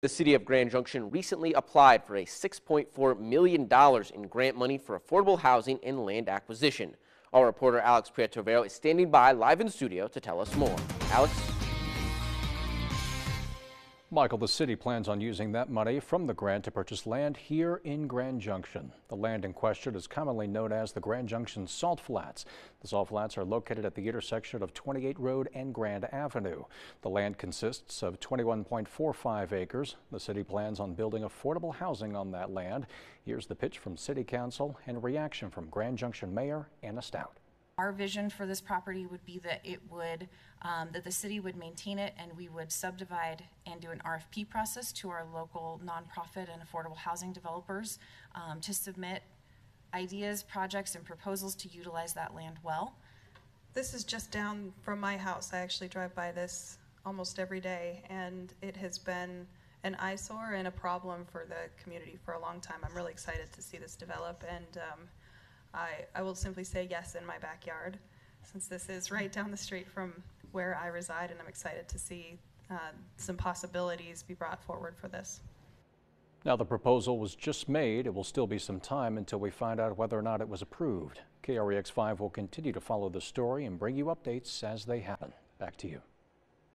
The city of Grand Junction recently applied for a $6.4 million in grant money for affordable housing and land acquisition. Our reporter Alex Prietovero is standing by live in studio to tell us more. Alex? Michael, the city plans on using that money from the grant to purchase land here in Grand Junction. The land in question is commonly known as the Grand Junction Salt Flats. The Salt Flats are located at the intersection of 28 Road and Grand Avenue. The land consists of 21.45 acres. The city plans on building affordable housing on that land. Here's the pitch from City Council and reaction from Grand Junction Mayor Anna Stout. Our vision for this property would be that it would, um, that the city would maintain it and we would subdivide and do an RFP process to our local nonprofit and affordable housing developers um, to submit ideas, projects, and proposals to utilize that land well. This is just down from my house. I actually drive by this almost every day, and it has been an eyesore and a problem for the community for a long time. I'm really excited to see this develop, and um, I, I will simply say yes in my backyard, since this is right down the street from where I reside, and I'm excited to see uh, some possibilities be brought forward for this. Now, the proposal was just made. It will still be some time until we find out whether or not it was approved. KREX 5 will continue to follow the story and bring you updates as they happen. Back to you.